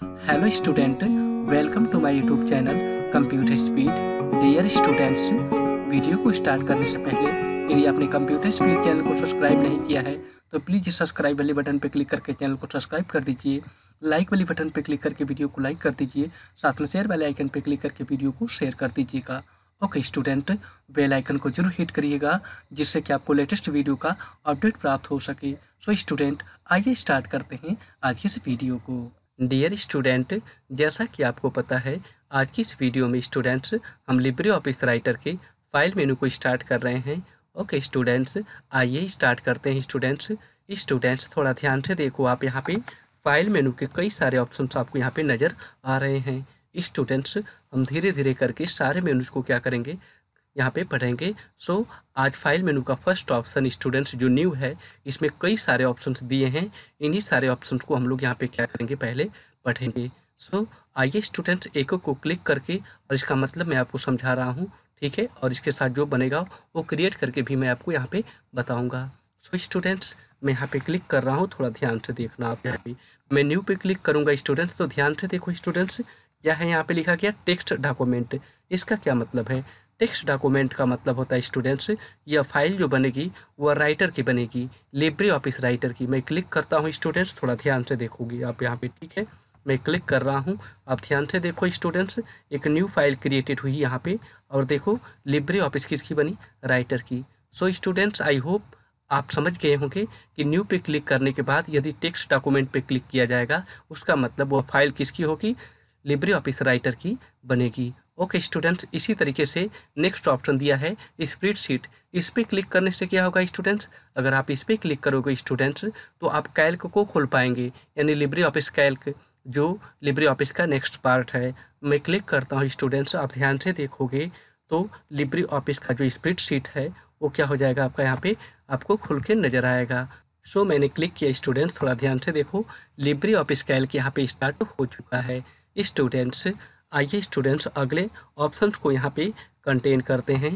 Hello student welcome to my YouTube channel computer speed dear students video को start करने से पहले, यदि आपने कंप्यूटर स्पीड चैनल को सब्सक्राइब नहीं किया है तो प्लीज़ सब्सक्राइब वाले बटन पर क्लिक करके चैनल को सब्सक्राइब कर दीजिए। लाइक वाली बटन पर क्लिक करके वीडियो को लाइक कर दीजिए। साथ में शेयर वाले आइकन पर क्लिक करके वीडियो को शेयर कर दीजिएगा। ओके स्टूडेंट बेल आइकन को ज़रूर हिट करिएगा, जिससे कि आपको लेटेस्ट वीडियो का अपडेट प्राप्त हो सके। सो स्टूडेंट आइए स्टार्ट करते हैं आज की इस वीडियो को। डियर स्टूडेंट जैसा कि आपको पता है, आज की इस वीडियो में स्टूडेंट्स हम लिब्रे ऑफ़िस राइटर के फ़ाइल मेनू को स्टार्ट कर रहे हैं। ओके स्टूडेंट्स आइए स्टार्ट करते हैं स्टूडेंट्स स्टूडेंट्स थोड़ा ध्यान से देखो, आप यहाँ पे फ़ाइल मेनू के कई सारे ऑप्शन आपको यहाँ पे नज़र आ रहे हैं। स्टूडेंट्स हम धीरे धीरे करके सारे मेनूज को क्या करेंगे? यहाँ पे पढ़ेंगे। सो so, आज फ़ाइल मेनू का फ़र्स्ट ऑप्शन स्टूडेंट्स जो न्यू है इसमें कई सारे ऑप्शंस दिए हैं। इन्हीं सारे ऑप्शंस को हम लोग यहाँ पे क्या करेंगे? पहले पढ़ेंगे। सो so, आइए स्टूडेंट्स एक को क्लिक करके और इसका मतलब मैं आपको समझा रहा हूँ ठीक है? और इसके साथ जो बनेगा वो क्रिएट करके भी मैं आपको यहाँ पे बताऊँगा। सो स्टूडेंट्स मैं यहाँ पे क्लिक कर रहा हूँ थोड़ा ध्यान से देखना आप यहाँ पे। मैं न्यू पे क्लिक करूँगा स्टूडेंट्स तो ध्यान से देखो स्टूडेंट्स क्या है यहाँ पे लिखा गया? टेक्स्ट डॉक्यूमेंट इसका क्या मतलब है? टेक्स्ट डॉक्यूमेंट का मतलब होता है स्टूडेंट्स, यह फ़ाइल जो बनेगी, वह राइटर की बनेगी लिब्रे ऑफ़िस राइटर की। मैं क्लिक करता हूँ स्टूडेंट्स, थोड़ा ध्यान से देखोगी आप यहाँ पे, ठीक है? मैं क्लिक कर रहा हूँ, आप ध्यान से देखो स्टूडेंट्स, एक न्यू फ़ाइल क्रिएटेड हुई यहाँ पे, और देखो लिब्रे ऑफ़िस किसकी बनी? राइटर की। सो स्टूडेंट्स आई होप आप समझ गए होंगे कि न्यू पे क्लिक करने के बाद यदि टेक्स्ट डॉक्यूमेंट पे क्लिक किया जाएगा, उसका मतलब वो फ़ाइल किसकी होगी? लिब्रे ऑफ़िस राइटर की बनेगी। ओके स्टूडेंट्स इसी तरीके से नेक्स्ट ऑप्शन दिया है स्प्रीड शीट इस पर क्लिक करने से क्या होगा स्टूडेंट्स? अगर आप इस पर क्लिक करोगे स्टूडेंट्स तो आप कैल्क को खोल पाएँगे यानी लिब्रे ऑफ़िस कैल्क जो लिब्रे ऑफ़िस का नेक्स्ट पार्ट है। मैं क्लिक करता हूँ स्टूडेंट्स आप ध्यान से देखोगे तो लिब्रे ऑफ़िस का जो स्प्रीड शीट है वो क्या हो जाएगा आपका यहाँ पे आपको खुल के नज़र आएगा। सो so, मैंने क्लिक किया स्टूडेंट्स थोड़ा ध्यान से देखो लिब्रे ऑफ़िस कैल्क यहाँ पे स्टार्ट हो चुका है। स्टूडेंट्स आइए स्टूडेंट्स अगले ऑप्शंस को यहाँ पे कंटेन करते हैं।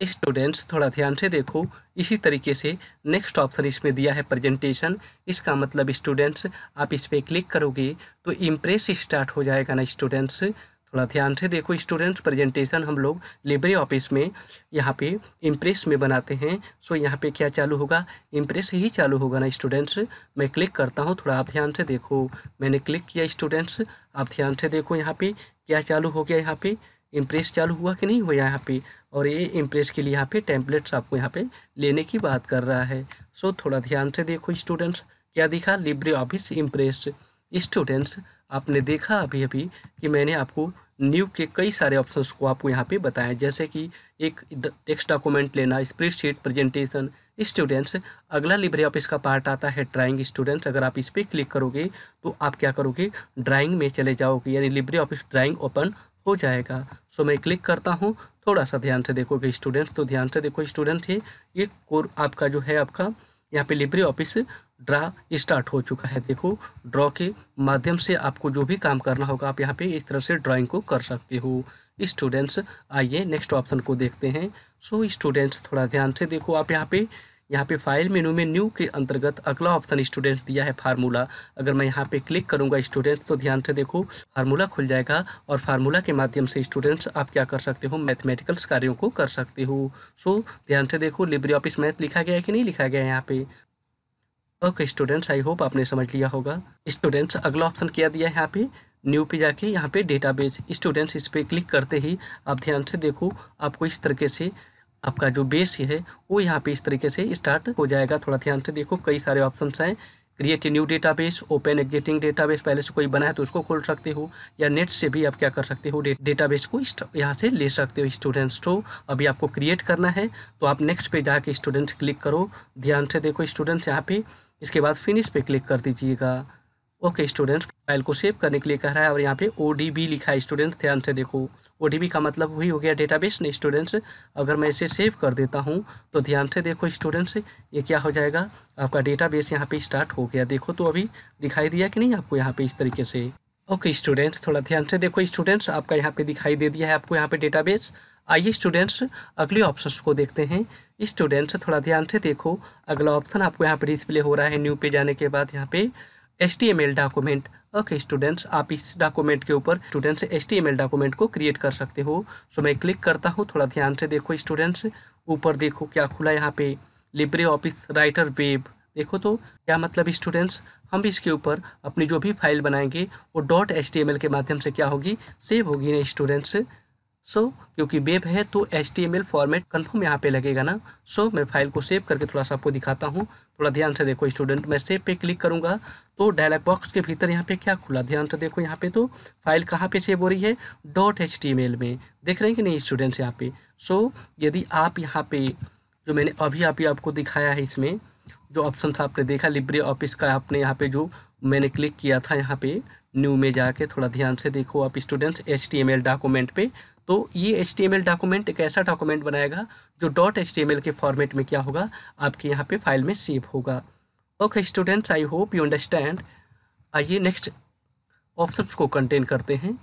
स्टूडेंट्स थोड़ा ध्यान से देखो। इसी तरीके से नेक्स्ट ऑप्शन इसमें दिया है प्रेजेंटेशन इसका मतलब स्टूडेंट्स आप इस पर क्लिक करोगे तो इम्प्रेस स्टार्ट हो जाएगा ना स्टूडेंट्स थोड़ा ध्यान से देखो स्टूडेंट्स प्रेजेंटेशन हम लोग लिब्रे ऑफ़िस में यहाँ पे इम्प्रेस में बनाते हैं। सो यहाँ पे क्या चालू होगा? इम्प्रेस ही चालू होगा ना स्टूडेंट्स मैं क्लिक करता हूँ, थोड़ा आप ध्यान से देखो। मैंने क्लिक किया स्टूडेंट्स आप ध्यान से देखो यहाँ पे क्या चालू हो गया यहाँ पे। इम्प्रेस चालू हुआ कि नहीं हुआ यहाँ पे? और ये इम्प्रेस के लिए यहाँ पे टेम्पलेट्स आपको यहाँ पे लेने की बात कर रहा है। सो थोड़ा ध्यान से देखो स्टूडेंट्स क्या दिखा? लिब्रे ऑफ़िस इम्प्रेस स्टूडेंट्स आपने देखा अभी अभी कि मैंने आपको न्यू के कई सारे ऑप्शंस को आपको यहाँ पे बताएँ जैसे कि एक टेक्स्ट डॉक्यूमेंट लेना स्प्रेडशीट प्रेजेंटेशन स्टूडेंट्स, अगला लिब्रे ऑफ़िस का पार्ट आता है ड्राइंग स्टूडेंट्स अगर आप इस पर क्लिक करोगे तो आप क्या करोगे? ड्राइंग में चले जाओगे, यानी लिब्रे ऑफ़िस ड्राइंग ओपन हो जाएगा। सो मैं क्लिक करता हूँ, थोड़ा सा ध्यान से देखोगे स्टूडेंट्स तो ध्यान से देखो स्टूडेंट्स ये ये कोर आपका जो है आपका, यहाँ पे लिब्रे ऑफ़िस ड्रा स्टार्ट हो चुका है। देखो ड्रॉ के माध्यम से आपको जो भी काम करना होगा, आप यहाँ पे इस तरह से ड्राइंग को कर सकते हो। स्टूडेंट्स आइए नेक्स्ट ऑप्शन को देखते हैं। सो स्टूडेंट्स थोड़ा ध्यान से देखो आप यहाँ पे। यहाँ पे फ़ाइल मेनू में न्यू के अंतर्गत अगला ऑप्शन स्टूडेंट्स दिया है फार्मूला अगर मैं यहाँ पे क्लिक करूँगा स्टूडेंट्स तो ध्यान से देखो फार्मूला खुल जाएगा और फार्मूला के माध्यम से स्टूडेंट्स आप क्या कर सकते हो मैथमेटिकल्स कार्यों को कर सकते हो। सो ध्यान से देखो, लिब्रे ऑफ़िस मैथ लिखा गया है कि नहीं? लिखा गया है यहाँ पे। ओके स्टूडेंट्स आई होप आपने समझ लिया होगा। स्टूडेंट्स अगला ऑप्शन क्या दिया है यहाँ पे? न्यू पे जाके यहाँ पे डेटाबेस स्टूडेंट्स इस पर क्लिक करते ही आप ध्यान से देखो, आपको इस तरीके से आपका जो बेस है, वो यहाँ पे इस तरीके से स्टार्ट हो जाएगा। थोड़ा ध्यान से देखो, कई सारे ऑप्शंस हैं। Create new database open existing database पहले से कोई बना है तो उसको खोल सकते हो, या नेट से भी आप क्या कर सकते हो डेटाबेस को यहाँ से ले सकते हो स्टूडेंट्स तो अभी आपको क्रिएट करना है तो आप नेक्स्ट पे जाके स्टूडेंट्स क्लिक करो। ध्यान से देखो स्टूडेंट्स यहाँ पे, इसके बाद फिनिश पे क्लिक कर दीजिएगा। ओके, स्टूडेंट्स, फ़ाइल को सेव करने के लिए कह रहा है और यहाँ पे ओडीबी लिखा है, स्टूडेंट्स, ध्यान से देखो। ओडीबी का मतलब वही हो गया डेटाबेस नहीं, स्टूडेंट्स, अगर मैं इसे सेव कर देता हूँ तो ध्यान से देखो, स्टूडेंट्स, ये क्या हो जाएगा? आपका डेटाबेस यहाँ पे स्टार्ट हो गया। देखो तो अभी दिखाई दिया कि नहीं आपको यहाँ पे इस तरीके से? ओके, स्टूडेंट्स, थोड़ा ध्यान से देखो, स्टूडेंट्स, आपका यहाँ पे दिखाई दे दिया है आपको यहाँ पे डेटाबेस आइए, स्टूडेंट्स, अगले ऑप्शंस को देखते हैं। स्टूडेंट्स, थोड़ा ध्यान से देखो, अगला ऑप्शन आपको यहाँ पे डिस्प्ले हो रहा है न्यू पे जाने के बाद यहाँ पे। एच डॉक्यूमेंट ओके स्टूडेंट्स आप इस डॉक्यूमेंट के ऊपर स्टूडेंट्स एच डॉक्यूमेंट को क्रिएट कर सकते हो। सो मैं क्लिक करता हूँ थोड़ा ध्यान से देखो स्टूडेंट्स ऊपर देखो क्या खुला यहाँ पे। लिब्रे ऑफ़िस राइटर वेब देखो तो क्या मतलब स्टूडेंट्स हम इसके ऊपर अपनी जो भी फ़ाइल बनाएँगे वो डॉट एच के माध्यम से क्या होगी? सेव होगी ना स्टूडेंट्स सो so, क्योंकि वेब है तो एच फॉर्मेट कन्फर्म यहाँ पे लगेगा ना। सो so, मैं फ़ाइल को सेव करके थोड़ा सा आपको दिखाता हूँ। थोड़ा ध्यान से देखो स्टूडेंट मैं सेव पे क्लिक करूँगा तो डायलॉग बॉक्स के भीतर यहाँ पे क्या खुला? ध्यान से देखो यहाँ पे तो फ़ाइल कहाँ पे सेव हो रही है? Dot H T M L में। देख रहे हैं कि नहीं स्टूडेंट्स यहाँ पे? सो so, यदि आप यहाँ पे जो मैंने अभी अभी आपको दिखाया है इसमें जो ऑप्शन था आपने देखा लिब्रे ऑफ़िस का आपने यहाँ पे जो मैंने क्लिक किया था यहाँ पे न्यू में जाके थोड़ा ध्यान से देखो आप students H T M L document पे। तो ये एचटीएमएल डॉक्यूमेंट एक ऐसा डॉक्यूमेंट बनाएगा जो डॉट एच के फॉर्मेट में क्या होगा, आपके यहाँ पे फ़ाइल में सेव होगा। Okay students I hope you understand आइए नेक्स्ट ऑप्शन को कंटेन करते हैं।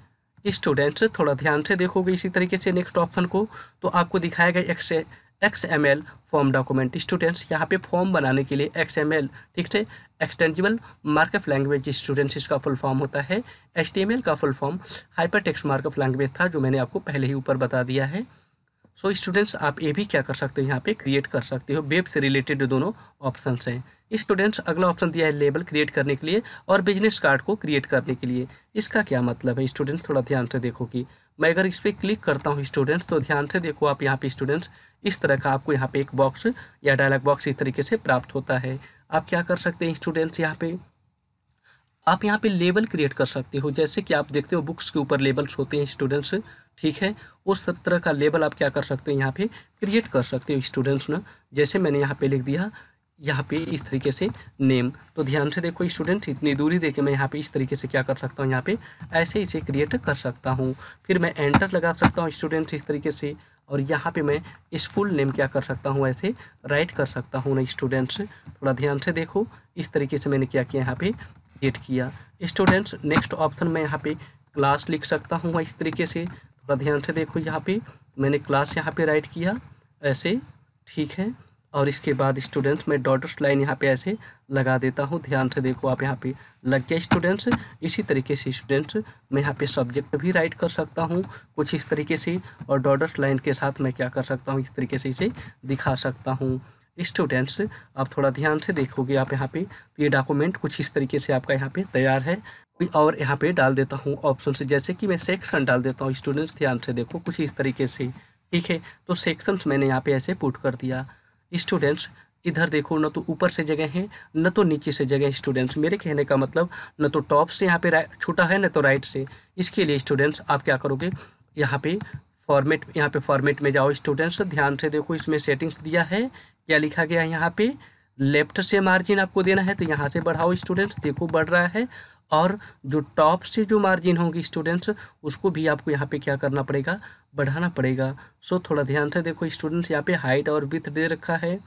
स्टूडेंट्स थोड़ा ध्यान से देखोगे इसी तरीके से नेक्स्ट ऑप्शन को। तो आपको दिखाएगा X X M L form document students यहाँ पे फॉर्म बनाने के लिए एक्स एम एल ठीक है एक्सटेंजिबल मार्कअप लैंग्वेज स्टूडेंट्स इसका फुल फॉर्म होता है। एच टी एम एल का full form hyper text markup language था, जो मैंने आपको पहले ही ऊपर बता दिया है। सो so, स्टूडेंट्स आप ये भी क्या कर सकते हो? यहाँ पे क्रिएट कर सकते हो। वेब से रिलेटेड दोनों ऑप्शन हैं। स्टूडेंट्स अगला ऑप्शन दिया है लेबल क्रिएट करने के लिए और बिज़नेस कार्ड को क्रिएट करने के लिए। इसका क्या मतलब है? स्टूडेंट्स थोड़ा ध्यान से देखो कि मैं अगर इस पर क्लिक करता हूँ स्टूडेंट्स तो ध्यान से देखो आप यहाँ पे स्टूडेंट्स इस तरह का आपको यहाँ पे एक बॉक्स या डायलॉग बॉक्स इस तरीके से प्राप्त होता है। आप क्या कर सकते हैं स्टूडेंट्स यहाँ पे? आप यहाँ पे लेबल क्रिएट कर सकते हो। जैसे कि आप देखते हो बुक्स के ऊपर लेबल्स होते हैं स्टूडेंट्स ठीक है? उस तरह का लेबल आप क्या कर सकते हैं यहाँ पे? क्रिएट कर सकते हो स्टूडेंट्स ना। जैसे मैंने यहाँ पे लिख दिया, यहाँ पे इस तरीके से नेम तो ध्यान से देखो स्टूडेंट इतनी दूरी दे के मैं यहाँ पे इस तरीके से क्या कर सकता हूँ यहाँ पे? ऐसे इसे क्रिएट कर सकता हूँ। फिर मैं एंटर लगा सकता हूँ स्टूडेंट्स इस तरीके से। और यहाँ पे मैं स्कूल नेम क्या कर सकता हूँ? ऐसे राइट कर सकता हूँ ना स्टूडेंट्स थोड़ा ध्यान से देखो, इस तरीके से मैंने क्या किया यहाँ पे? क्रिएट किया। स्टूडेंट्स नेक्स्ट ऑप्शन में यहाँ पे क्लास लिख सकता हूँ इस तरीके से। थोड़ा ध्यान से देखो यहाँ पे, मैंने क्लास यहाँ पे राइट किया, ऐसे, ठीक है? और इसके बाद स्टूडेंट्स मैं डॉटर्स लाइन यहाँ पे ऐसे लगा देता हूँ, ध्यान से देखो आप यहाँ पे लग गया स्टूडेंट्स इसी तरीके से स्टूडेंट्स मैं यहाँ पे सब्जेक्ट भी राइट कर सकता हूँ, कुछ इस तरीके से, और डॉटर्स लाइन के साथ मैं क्या कर सकता हूँ, इस तरीके से इसे दिखा सकता हूँ। स्टूडेंट्स आप थोड़ा ध्यान से देखोगे आप यहाँ पे, ये डॉक्यूमेंट कुछ इस तरीके से आपका यहाँ पे तैयार है। और यहाँ पे डाल देता हूँ ऑप्शन से। जैसे कि मैं सेक्शन डाल देता हूँ स्टूडेंट्स ध्यान से देखो, कुछ इस तरीके से। ठीक है? तो सेक्शंस मैंने यहाँ पे ऐसे पुट कर दिया। स्टूडेंट्स इधर देखो, न तो ऊपर से जगह है, न तो नीचे से जगह स्टूडेंट्स मेरे कहने का मतलब न तो टॉप से यहाँ पे छोटा है, न तो राइट से। इसके लिए स्टूडेंट्स आप क्या करोगे? यहाँ पे फॉर्मेट यहाँ पे फॉर्मेट में जाओ। स्टूडेंट्स ध्यान से देखो, इसमें सेटिंग्स दिया है। क्या लिखा गया है यहाँ पे? लेफ़्ट से मार्जिन आपको देना है तो यहाँ से बढ़ाओ स्टूडेंट्स देखो, बढ़ रहा है। और जो टॉप से जो मार्जिन होंगी स्टूडेंट्स उसको भी आपको यहाँ पे क्या करना पड़ेगा? बढ़ाना पड़ेगा। सो थोड़ा ध्यान से देखो स्टूडेंट्स यहाँ पे हाइट और विथ दे रखा है।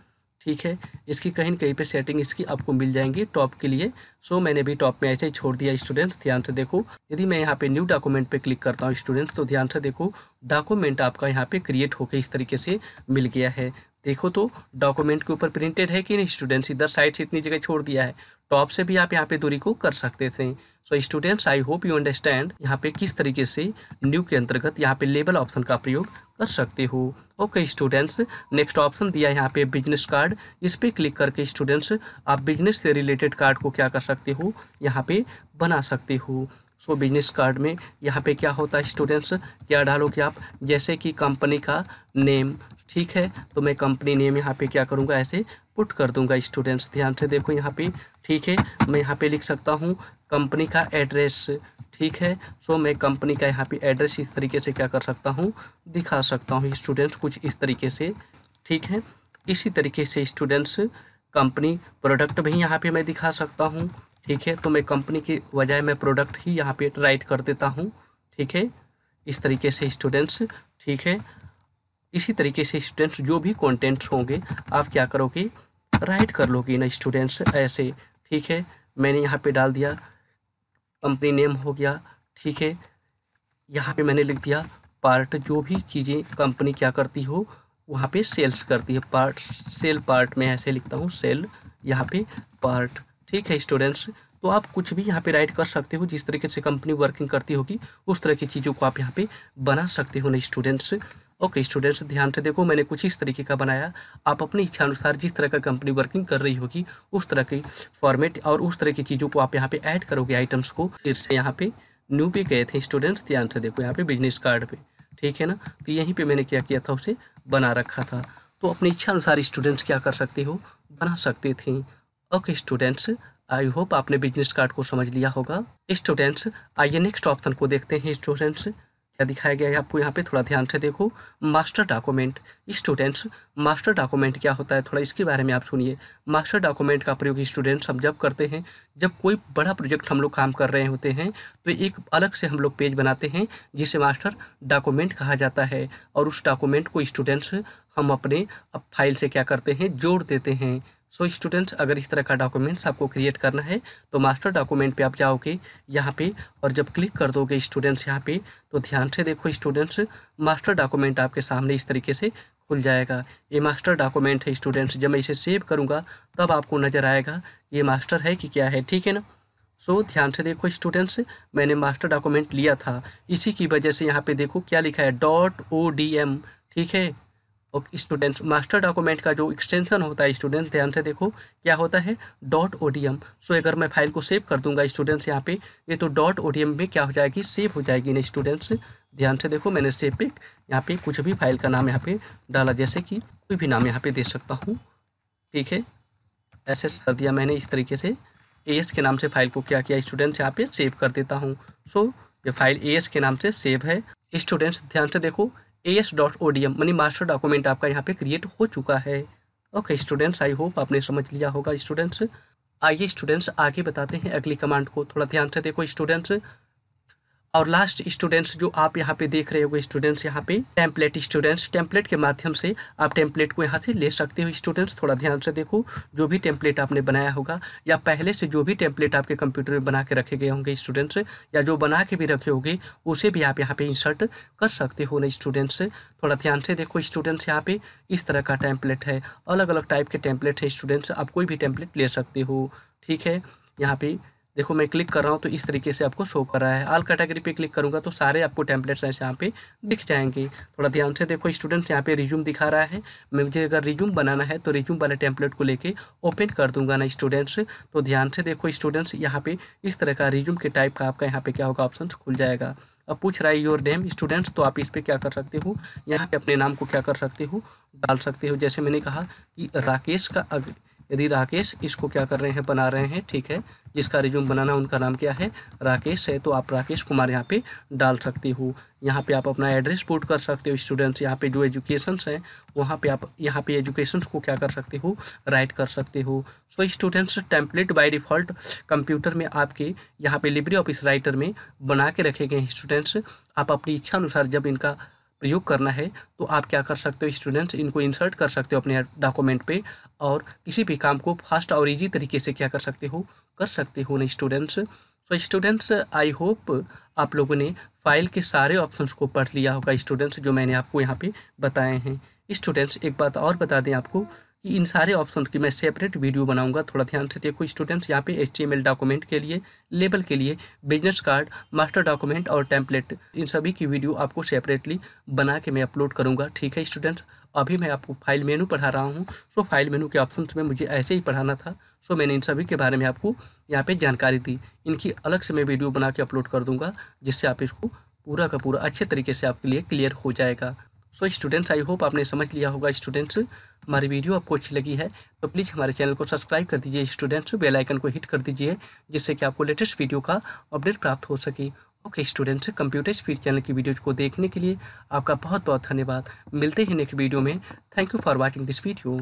ठीक है? इसकी कहीं न कहीं पे सेटिंग इसकी आपको मिल जाएँगी टॉप के लिए। सो मैंने भी टॉप में ऐसे ही छोड़ दिया स्टूडेंट्स ध्यान से देखो। यदि मैं यहाँ पे न्यू डॉक्यूमेंट पे क्लिक करता हूँ स्टूडेंट्स तो ध्यान से देखो डॉक्यूमेंट आपका यहाँ पे क्रिएट होकर इस तरीके से मिल गया है। देखो तो डॉक्यूमेंट के ऊपर प्रिंटेड है कि नहीं? स्टूडेंट्स इधर साइड से इतनी जगह छोड़ दिया है। टॉप से भी आप यहाँ पे दूरी को कर सकते थे। So students I hope you understand यहाँ पे किस तरीके से न्यू के अंतर्गत यहाँ पे लेबल ऑप्शन का प्रयोग कर सकते हो। ओके स्टूडेंट्स नेक्स्ट ऑप्शन दिया है यहाँ पे बिज़नेस कार्ड इस पर क्लिक करके स्टूडेंट्स आप बिज़नेस से रिलेटेड कार्ड को क्या कर सकते हो? यहाँ पे बना सकते हो। सो बिज़नेस कार्ड में यहाँ पे क्या होता है स्टूडेंट्स क्या डालोगे आप? जैसे कि कंपनी का नेम ठीक है तो मैं कंपनी नेम यहाँ पे क्या करूँगा, ऐसे पुट कर दूँगा स्टूडेंट्स ध्यान से देखो यहाँ पे, ठीक है, मैं यहाँ पे लिख सकता हूँ कंपनी का एड्रेस ठीक है सो मैं कंपनी का यहाँ पे एड्रेस इस तरीके से क्या कर सकता हूँ, दिखा सकता हूँ स्टूडेंट्स कुछ इस तरीके से, ठीक है, इसी तरीके से स्टूडेंट्स कंपनी प्रोडक्ट भी यहाँ पे मैं दिखा सकता हूँ, ठीक है तो मैं कंपनी की बजाय मैं प्रोडक्ट ही यहाँ पे राइट कर देता हूँ, ठीक है, इस तरीके से स्टूडेंट्स ठीक है इसी तरीके से स्टूडेंट्स जो भी कंटेंट्स होंगे, आप क्या करोगे? राइट कर लोगे ना स्टूडेंट्स ऐसे, ठीक है? मैंने यहाँ पे डाल दिया कंपनी नेम हो गया, ठीक है? यहाँ पे मैंने लिख दिया पार्ट जो भी चीज़ें कंपनी क्या करती हो, वहाँ पे सेल्स करती है। पार्ट सेल पार्ट में ऐसे लिखता हूँ सेल यहाँ पे पार्ट ठीक है स्टूडेंट्स तो आप कुछ भी यहाँ पे राइट कर सकते हो, जिस तरीके से कंपनी वर्किंग करती होगी, उस तरह की चीज़ों को आप यहाँ पे बना सकते हो ना स्टूडेंट्स ओके, स्टूडेंट्स, ध्यान से देखो, मैंने कुछ इस तरीके का बनाया। आप अपनी इच्छा अनुसार जिस तरह का कंपनी वर्किंग कर रही होगी, उस तरह की फॉर्मेट और उस तरह की चीज़ों को आप यहाँ पे ऐड करोगे आइटम्स को। फिर से यहाँ पे न्यू पे गए थे स्टूडेंट्स ध्यान से देखो, यहाँ पे बिज़नेस कार्ड पे। ठीक है ना? तो यहीं पे मैंने क्या किया था, उसे बना रखा था। तो अपनी इच्छा अनुसार स्टूडेंट्स क्या कर सकते हो? बना सकते थे। ओके स्टूडेंट्स आई होप आपने बिज़नेस कार्ड को समझ लिया होगा। स्टूडेंट्स आइए नेक्स्ट ऑप्शन को देखते हैं स्टूडेंट्स क्या दिखाया गया है आपको? यहाँ पे थोड़ा ध्यान से देखो। Master document students, master document क्या होता है? थोड़ा इसके बारे में आप सुनिए। मास्टर डॉक्यूमेंट का प्रयोग स्टूडेंट्स हम जब करते हैं, जब कोई बड़ा प्रोजेक्ट हम लोग काम कर रहे होते हैं तो एक अलग से हम लोग पेज बनाते हैं, जिसे मास्टर डॉक्यूमेंट कहा जाता है। और उस डॉक्यूमेंट को स्टूडेंट्स हम अपने फ़ाइल से क्या करते हैं? जोड़ देते हैं। सो so, स्टूडेंट्स अगर इस तरह का डॉक्यूमेंट्स आपको क्रिएट करना है तो मास्टर डॉक्यूमेंट पे आप जाओगे यहाँ पे और जब क्लिक कर दोगे स्टूडेंट्स यहाँ पे तो ध्यान से देखो स्टूडेंट्स मास्टर डॉक्यूमेंट आपके सामने इस तरीके से खुल जाएगा। ये मास्टर डॉक्यूमेंट है स्टूडेंट्स जब मैं इसे सेव करूँगा तब आपको नज़र आएगा ये मास्टर है कि क्या है ठीक है ना? सो so, ध्यान से देखो स्टूडेंट्स मैंने मास्टर डॉक्यूमेंट लिया था। इसी की वजह से यहाँ पे देखो क्या लिखा है डॉट ओ डी एम ठीक है? और स्टूडेंट्स मास्टर डॉक्यूमेंट का जो एक्सटेंशन होता है स्टूडेंट्स ध्यान से देखो क्या होता है? Dot O D M so अगर मैं फ़ाइल को सेव कर दूँगा स्टूडेंट्स यहाँ पे, ये तो डॉट ओ डी एम में क्या हो जाएगी? सेव हो जाएगी ना स्टूडेंट्स ध्यान से देखो, मैंने सेव पे यहाँ पे कुछ भी फ़ाइल का नाम यहाँ पे डाला, जैसे कि कोई भी नाम यहाँ पे दे सकता हूँ। ठीक है? ऐसे कर दिया मैंने इस तरीके से। ए एस के नाम से फ़ाइल को क्या किया? स्टूडेंट्स यहाँ पे सेव कर देता हूँ। सो ये फ़ाइल ए एस के नाम से सेव है। स्टूडेंट्स ध्यान से देखो A S dot O D M money master document आपका यहाँ पे क्रिएट हो चुका है। ओके स्टूडेंट्स आई होप आपने समझ लिया होगा स्टूडेंट्स आइए स्टूडेंट्स आगे बताते हैं अगली कमांड को। थोड़ा ध्यान से देखो स्टूडेंट्स और लास्ट स्टूडेंट्स जो आप यहाँ पे देख रहे हो स्टूडेंट्स यहाँ पे टेम्पलेट स्टूडेंट्स टेम्पलेट के माध्यम से आप टेम्पलेट को यहाँ से ले सकते हो। स्टूडेंट्स थोड़ा ध्यान से देखो, जो भी टेम्पलेट आपने बनाया होगा, या पहले से जो भी टेम्पलेट आपके कंप्यूटर में बना के रखे गए होंगे स्टूडेंट्स या जो बना के भी रखे होंगे, उसे भी आप यहाँ पे इंसर्ट कर सकते हो ना स्टूडेंट्स थोड़ा ध्यान से देखो स्टूडेंट्स यहाँ पे इस तरह का टेम्पलेट है। अलग अलग टाइप के टेम्पलेट है स्टूडेंट्स आप कोई भी टेम्पलेट ले सकते हो। ठीक है? यहाँ पे देखो, मैं क्लिक कर रहा हूँ तो इस तरीके से आपको शो कर रहा है। आल कैटेगरी पे क्लिक करूँगा तो सारे आपको टेम्पलेट्स ऐसे यहाँ पे दिख जाएँगे। थोड़ा ध्यान से देखो स्टूडेंट्स यहाँ पे रिज्यूम दिखा रहा है। मैं मुझे अगर रिज्यूम बनाना है तो रिज्यूम वाले टेम्पलेट को लेके ओपन कर दूँगा ना स्टूडेंट्स तो ध्यान से देखो स्टूडेंट्स यहाँ पे इस तरह का रिज्यूम के टाइप का आपका यहाँ पे क्या होगा ऑप्शन खुल जाएगा। अब पूछ रहा है योर नेम स्टूडेंट्स तो आप इस पर क्या कर सकते हो? यहाँ पे अपने नाम को क्या कर सकते हो? डाल सकते हो। जैसे मैंने कहा कि राकेश का यदि राकेश इसको क्या कर रहे हैं, बना रहे हैं, ठीक है, जिसका रिज्यूम बनाना, उनका नाम क्या है? राकेश है तो आप राकेश कुमार यहाँ पे डाल सकते हो। यहाँ पे आप अपना एड्रेस पुट कर सकते हो स्टूडेंट्स यहाँ पे जो एजुकेशन हैं, वहाँ पे आप, यहाँ पे एजुकेशन को क्या कर सकते हो राइट कर सकते हो। So students template by default computer में आपके यहाँ पे लिब्रे ऑफ़िस राइटर में बना के रखे गए स्टूडेंट्स आप अपनी इच्छा अनुसार जब इनका प्रयोग करना है तो आप क्या कर सकते हो स्टूडेंट्स इनको इंसर्ट कर सकते हो अपने डॉक्यूमेंट पे और किसी भी काम को फास्ट और इजी तरीके से क्या कर सकते हो, कर सकते हो ना students so students I hope आप लोगों ने फ़ाइल के सारे ऑप्शंस को पढ़ लिया होगा स्टूडेंट्स जो मैंने आपको यहाँ पे बताए हैं। स्टूडेंट्स एक बात और बता दें आपको इन सारे ऑप्शन की मैं सेपरेट वीडियो बनाऊँगा। थोड़ा ध्यान से देखो स्टूडेंट्स यहाँ पे एचटीएमएल डॉक्यूमेंट के लिए लेबल के लिए बिज़नेस कार्ड मास्टर डॉक्यूमेंट और टेम्पलेट इन सभी की वीडियो आपको सेपरेटली बना के मैं अपलोड करूँगा। ठीक है स्टूडेंट्स अभी मैं आपको फ़ाइल मेनू पढ़ा रहा हूँ। सो फ़ाइल मेनू के ऑप्शन में मुझे ऐसे ही पढ़ाना था। सो मैंने इन सभी के बारे में आपको यहाँ पे जानकारी दी। इनकी अलग से मैं वीडियो बना के अपलोड कर दूँगा, जिससे आप इसको पूरा का पूरा अच्छे तरीके से आपके लिए क्लियर हो जाएगा। सो स्टूडेंट्स आई होप आपने समझ लिया होगा स्टूडेंट्स हमारी वीडियो आपको अच्छी लगी है तो प्लीज़ हमारे चैनल को सब्सक्राइब कर दीजिए स्टूडेंट्स बेल आइकन को हिट कर दीजिए, जिससे कि आपको लेटेस्ट वीडियो का अपडेट प्राप्त हो सके। Okay students computer speed channel की वीडियो को देखने के लिए आपका बहुत बहुत धन्यवाद। मिलते हैं नेक्स्ट वीडियो में। Thank you for watching this video